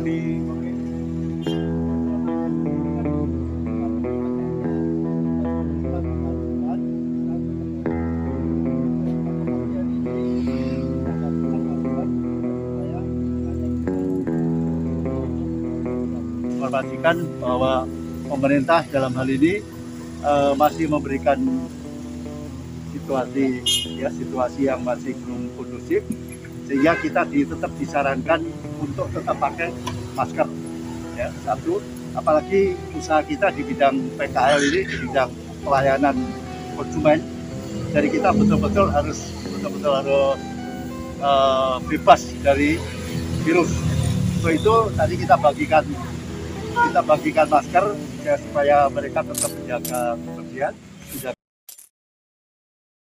ini. informasikan bahwa pemerintah dalam hal ini uh, masih memberikan situasi ya situasi yang masih belum kondusif sehingga kita di, tetap disarankan untuk tetap pakai masker ya satu. Apalagi usaha kita di bidang PKL ini di bidang pelayanan konsumen. Jadi kita betul-betul harus betul-betul harus eh, bebas dari virus. Untuk itu tadi kita bagikan kita bagikan masker ya, supaya mereka tetap menjaga kebersihan